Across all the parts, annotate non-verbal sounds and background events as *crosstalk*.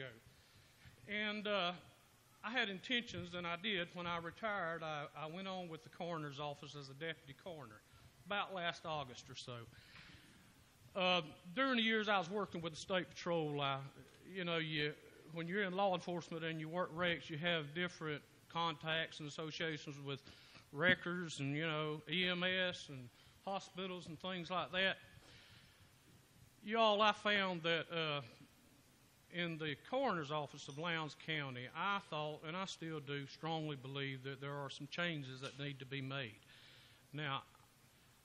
ago. And uh, I had intentions, and I did. When I retired, I, I went on with the coroner's office as a deputy coroner about last August or so. Uh, during the years I was working with the state patrol, I, you know, you when you're in law enforcement and you work wrecks, you have different contacts and associations with wreckers and you know EMS and hospitals and things like that. Y'all, I found that uh, in the coroner's office of Lowndes County, I thought, and I still do, strongly believe that there are some changes that need to be made. Now,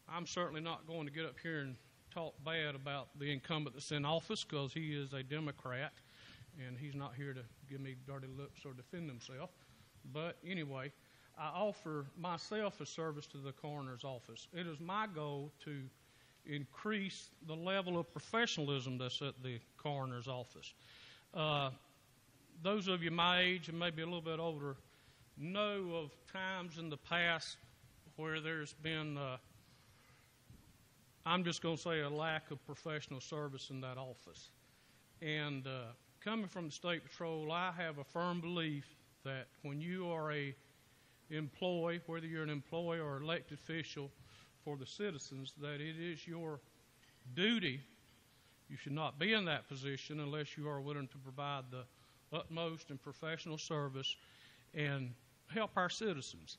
I'm certainly not going to get up here and talk bad about the incumbent that's in office because he is a Democrat and he's not here to give me dirty looks or defend himself. But anyway, I offer myself a service to the coroner's office. It is my goal to increase the level of professionalism that's at the coroner's office. Uh, those of you my age and maybe a little bit older know of times in the past where there's been uh, I'm just going to say a lack of professional service in that office. And uh, coming from the State Patrol, I have a firm belief that when you are a employee, whether you're an employee or elected official for the citizens, that it is your duty. You should not be in that position unless you are willing to provide the utmost and professional service and help our citizens.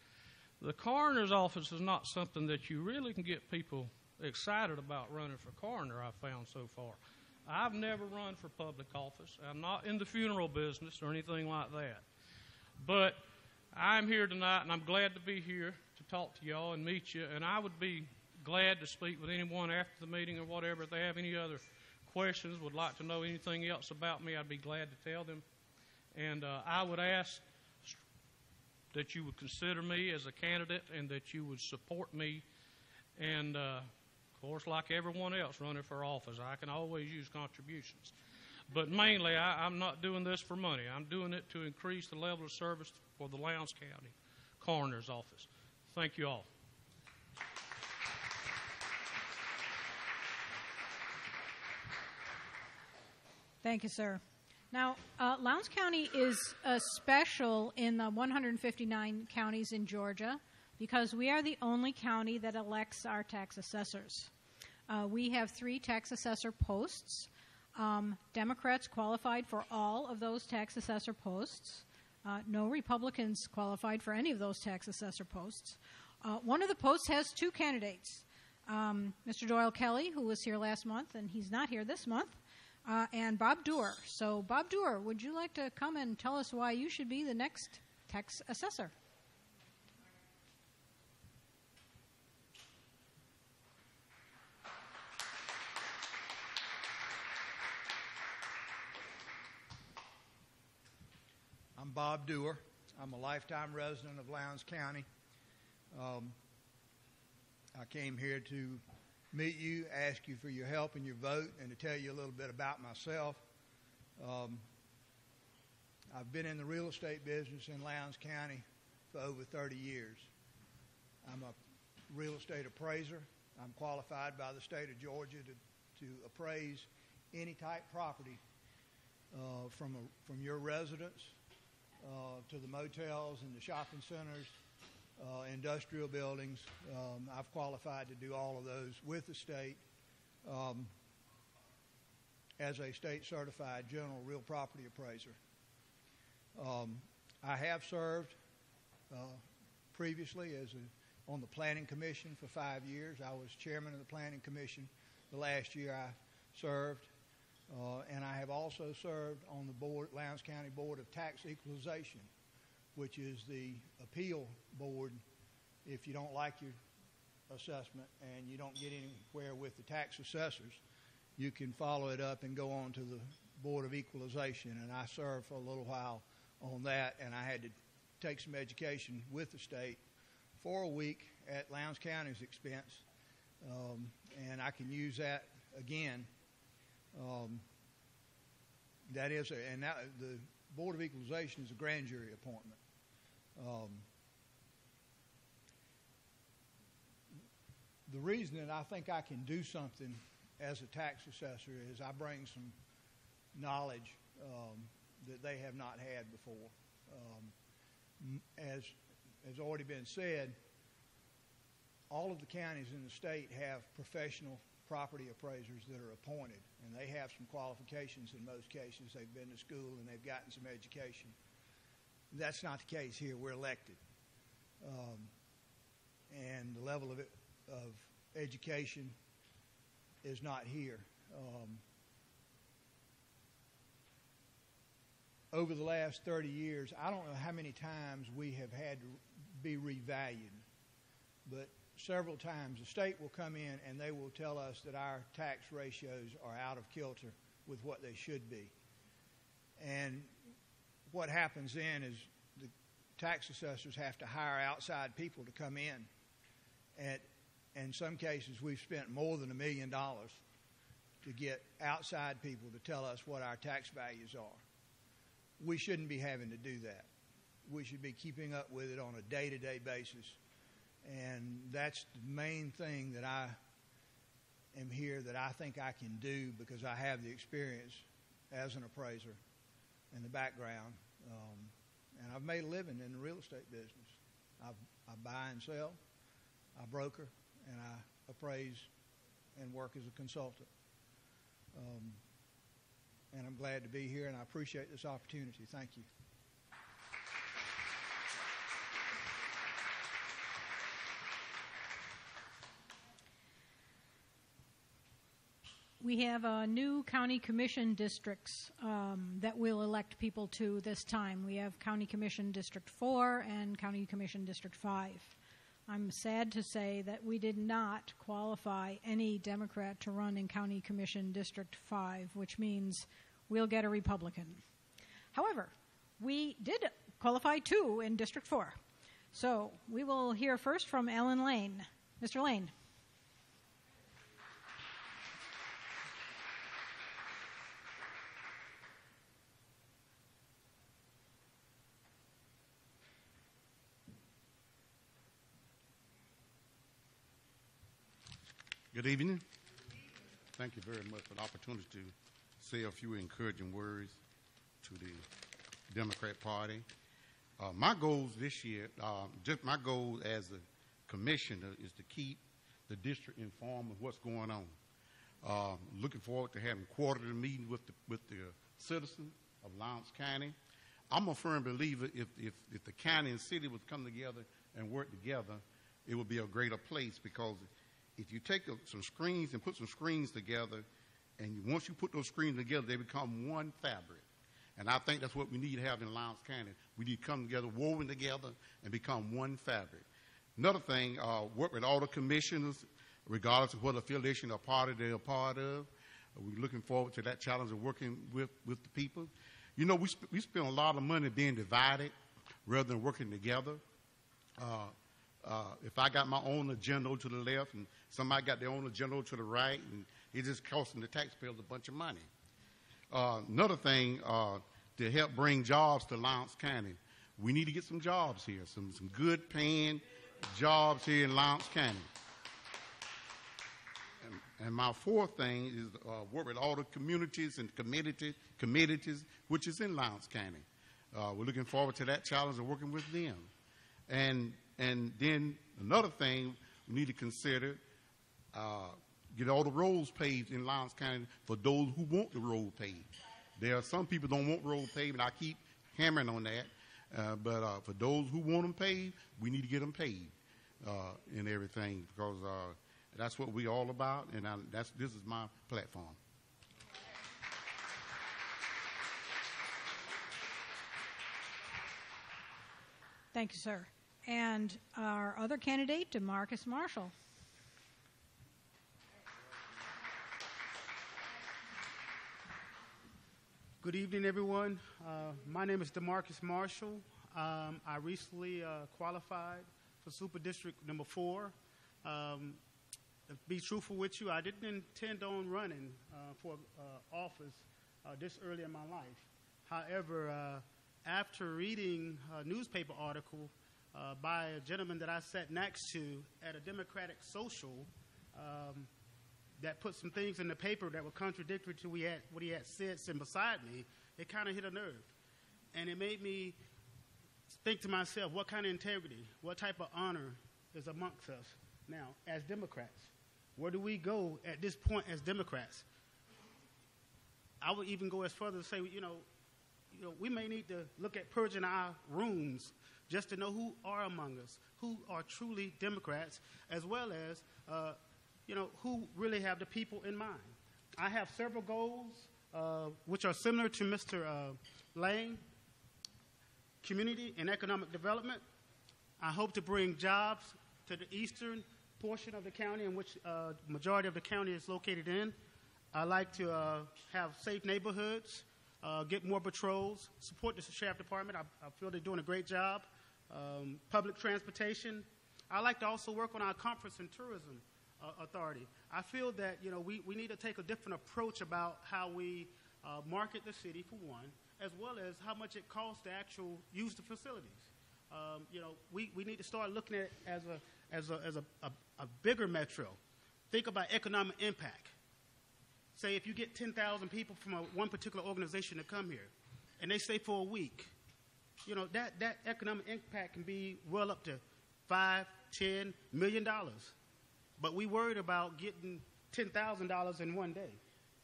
The coroner's office is not something that you really can get people excited about running for coroner, I've found so far. I've never run for public office. I'm not in the funeral business or anything like that. But I'm here tonight, and I'm glad to be here talk to y'all and meet you. And I would be glad to speak with anyone after the meeting or whatever. If they have any other questions, would like to know anything else about me, I'd be glad to tell them. And uh, I would ask that you would consider me as a candidate and that you would support me and uh, of course, like everyone else running for office, I can always use contributions. But mainly, I, I'm not doing this for money. I'm doing it to increase the level of service for the Lowndes County Coroner's Office. Thank you all. Thank you, sir. Now, uh, Lowndes County is uh, special in the 159 counties in Georgia because we are the only county that elects our tax assessors. Uh, we have three tax assessor posts. Um, Democrats qualified for all of those tax assessor posts. Uh, no Republicans qualified for any of those tax assessor posts. Uh, one of the posts has two candidates um, Mr. Doyle Kelly, who was here last month, and he's not here this month, uh, and Bob Doerr. So, Bob Doerr, would you like to come and tell us why you should be the next tax assessor? Bob Doerr. I'm a lifetime resident of Lowndes County. Um, I came here to meet you, ask you for your help and your vote, and to tell you a little bit about myself. Um, I've been in the real estate business in Lowndes County for over 30 years. I'm a real estate appraiser. I'm qualified by the state of Georgia to, to appraise any type property uh, from, a, from your residence to the motels and the shopping centers, uh, industrial buildings. Um, I've qualified to do all of those with the state um, as a state certified general real property appraiser. Um, I have served uh, previously as a, on the planning commission for five years. I was chairman of the planning commission the last year I served. Uh, and I have also served on the board, Lowndes County Board of Tax Equalization, which is the appeal board if you don't like your assessment and you don't get anywhere with the tax assessors, you can follow it up and go on to the Board of Equalization. And I served for a little while on that, and I had to take some education with the state for a week at Lowndes County's expense. Um, and I can use that again um, that is, a, and that, the Board of Equalization is a grand jury appointment. Um, the reason that I think I can do something as a tax assessor is I bring some knowledge um, that they have not had before. Um, as has already been said, all of the counties in the state have professional property appraisers that are appointed, and they have some qualifications in most cases. They've been to school and they've gotten some education. That's not the case here. We're elected. Um, and the level of, it, of education is not here. Um, over the last 30 years, I don't know how many times we have had to be revalued, but several times the state will come in and they will tell us that our tax ratios are out of kilter with what they should be. And what happens then is the tax assessors have to hire outside people to come in. And in some cases, we've spent more than a million dollars to get outside people to tell us what our tax values are. We shouldn't be having to do that. We should be keeping up with it on a day to day basis. And that's the main thing that I am here that I think I can do because I have the experience as an appraiser and the background. Um, and I've made a living in the real estate business. i I buy and sell, I broker, and I appraise and work as a consultant. Um, and I'm glad to be here, and I appreciate this opportunity. Thank you. We have uh, new county commission districts um, that we'll elect people to this time. We have County Commission District 4 and County Commission District 5. I'm sad to say that we did not qualify any Democrat to run in County Commission District 5, which means we'll get a Republican. However, we did qualify two in District 4. So we will hear first from Alan Lane. Mr. Lane. Good evening. Thank you very much for the opportunity to say a few encouraging words to the Democrat Party. Uh, my goals this year, uh, just my goal as a commissioner is to keep the district informed of what's going on. Uh, looking forward to having quarterly meetings with the, with the citizens of Lowndes County. I'm a firm believer if, if, if the county and city would come together and work together, it would be a greater place because if you take some screens and put some screens together, and once you put those screens together, they become one fabric. And I think that's what we need to have in Lowndes County. We need to come together, woven together, and become one fabric. Another thing, uh, work with all the commissioners, regardless of what affiliation or party they're a part of. We're looking forward to that challenge of working with, with the people. You know, we, sp- we spend a lot of money being divided rather than working together. Uh, uh, if I got my own agenda to the left and somebody got their own agenda to the right, and it's just costing the taxpayers a bunch of money. Uh, another thing uh, to help bring jobs to Lowndes County, we need to get some jobs here, some, some good paying jobs here in Lowndes County. And, and my fourth thing is uh, work with all the communities and communities, communities which is in Lowndes County. Uh, we're looking forward to that challenge of working with them. And and then another thing we need to consider, uh, get all the roads paved in Lowndes County for those who want the road paved. There are some people don't want road paved, and I keep hammering on that. Uh, but uh, for those who want them paved, we need to get them paved uh, and everything because uh, that's what we're all about, and I, that's this is my platform. Thank you, sir and our other candidate, DeMarcus Marshall. Good evening, everyone. Uh, my name is DeMarcus Marshall. Um, I recently uh, qualified for Super District number four. Um, to be truthful with you, I didn't intend on running uh, for uh, office uh, this early in my life. However, uh, after reading a newspaper article uh, by a gentleman that I sat next to at a Democratic social um, that put some things in the paper that were contradictory to what he had, what he had said sitting beside me. It kind of hit a nerve. and it made me think to myself, what kind of integrity, what type of honor is amongst us now as Democrats? Where do we go at this point as Democrats? I would even go as further to say, you know, you know, we may need to look at purging our rooms just to know who are among us, who are truly Democrats, as well as, uh, you know, who really have the people in mind. I have several goals uh, which are similar to Mr. Uh, Lane community and economic development. I hope to bring jobs to the eastern portion of the county in which uh, majority of the county is located in. I like to uh, have safe neighborhoods, uh, get more patrols, support the sheriff department. I, I feel they're doing a great job. Um, public transportation. I like to also work on our conference and tourism uh, authority. I feel that you know we, we need to take a different approach about how we uh, market the city for one, as well as how much it costs to actually use the facilities. Um, you know, we, we need to start looking at it as a, as a, as a, a, a bigger metro. Think about economic impact. Say if you get 10,000 people from a, one particular organization to come here, and they stay for a week, you know, that, that economic impact can be well up to five, ten million dollars. But we worried about getting $10,000 in one day.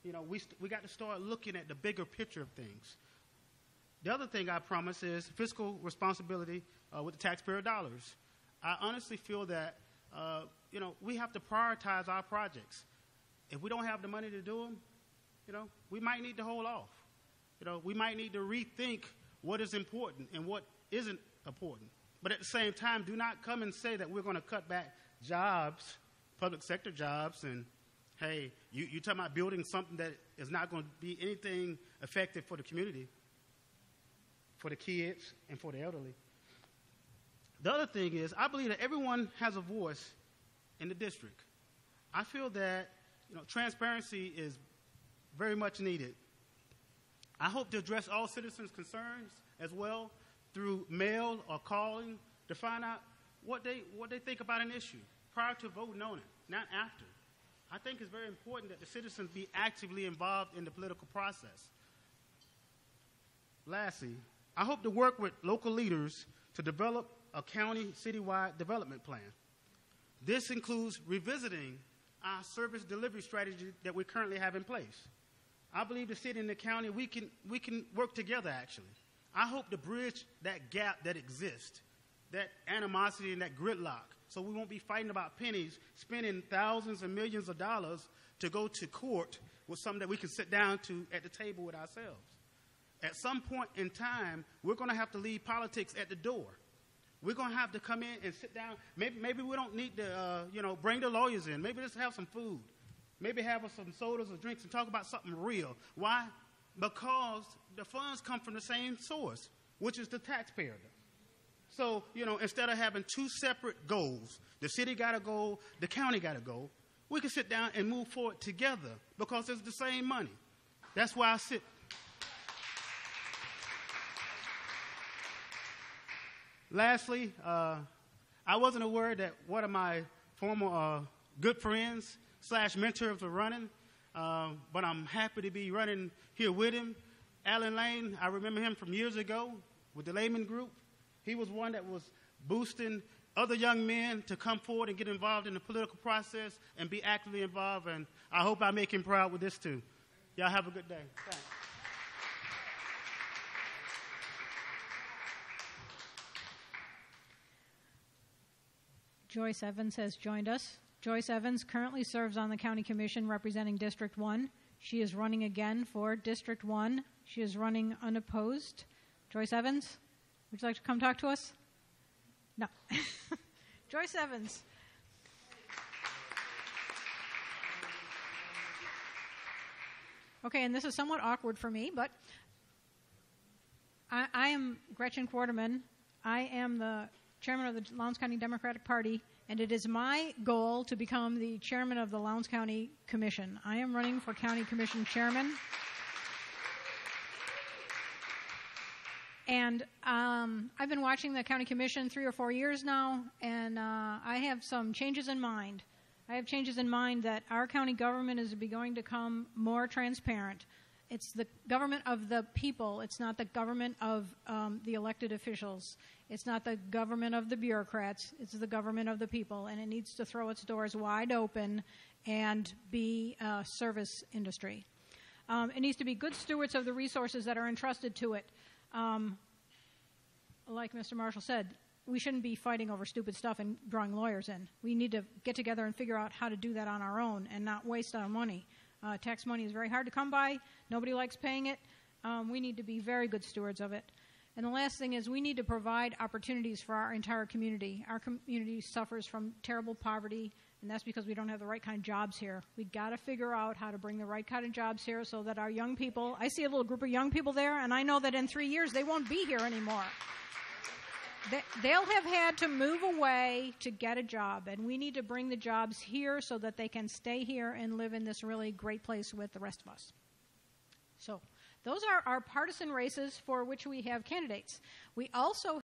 You know, we, we got to start looking at the bigger picture of things. The other thing I promise is fiscal responsibility uh, with the taxpayer dollars. I honestly feel that uh, you know we have to prioritize our projects. If we don't have the money to do them, you know, we might need to hold off. You know, we might need to rethink what is important and what isn't important. But at the same time, do not come and say that we're going to cut back jobs, public sector jobs, and hey, you, you're talking about building something that is not going to be anything effective for the community for the kids, and for the elderly. The other thing is, I believe that everyone has a voice in the district. I feel that you know, transparency is very much needed. I hope to address all citizens' concerns as well through mail or calling to find out what they, what they think about an issue prior to voting on it, not after. I think it's very important that the citizens be actively involved in the political process. Lastly, I hope to work with local leaders to develop a county citywide development plan. This includes revisiting our service delivery strategy that we currently have in place. I believe the city and the county, we can, we can work together actually. I hope to bridge that gap that exists, that animosity and that gridlock, so we won't be fighting about pennies, spending thousands and millions of dollars to go to court with something that we can sit down to at the table with ourselves at some point in time, we're going to have to leave politics at the door. We're going to have to come in and sit down. Maybe, maybe we don't need to, uh, you know, bring the lawyers in. Maybe just have some food. Maybe have some sodas or drinks and talk about something real. Why? Because the funds come from the same source, which is the taxpayer. So, you know, instead of having two separate goals, the city got a goal, the county got a goal, we can sit down and move forward together because it's the same money. That's why I sit Lastly, uh, I wasn't aware that one of my former uh, good friends slash mentors were running, uh, but I'm happy to be running here with him. Alan Lane, I remember him from years ago with the Layman Group. He was one that was boosting other young men to come forward and get involved in the political process and be actively involved. And I hope I make him proud with this too. Y'all have a good day. Thanks. Joyce Evans has joined us. Joyce Evans currently serves on the County Commission representing District 1. She is running again for District 1. She is running unopposed. Joyce Evans, would you like to come talk to us? No. *laughs* Joyce Evans. Okay, and this is somewhat awkward for me, but I, I am Gretchen Quarterman. I am the chairman of the Lowndes County Democratic Party, and it is my goal to become the chairman of the Lowndes County Commission. I am running for County Commission chairman. And um, I've been watching the County Commission three or four years now, and uh, I have some changes in mind. I have changes in mind that our county government is going to become more transparent. It's the government of the people. It's not the government of um, the elected officials. It's not the government of the bureaucrats. It's the government of the people, and it needs to throw its doors wide open and be a service industry. Um, it needs to be good stewards of the resources that are entrusted to it. Um, like Mr. Marshall said, we shouldn't be fighting over stupid stuff and drawing lawyers in. We need to get together and figure out how to do that on our own and not waste our money. Uh, tax money is very hard to come by. Nobody likes paying it. Um, we need to be very good stewards of it. And the last thing is we need to provide opportunities for our entire community. Our community suffers from terrible poverty, and that's because we don't have the right kind of jobs here. We got to figure out how to bring the right kind of jobs here so that our young people. I see a little group of young people there, and I know that in three years they won't be here anymore. They- They'll have had to move away to get a job, and we need to bring the jobs here so that they can stay here and live in this really great place with the rest of us. So, those are our partisan races for which we have candidates. We also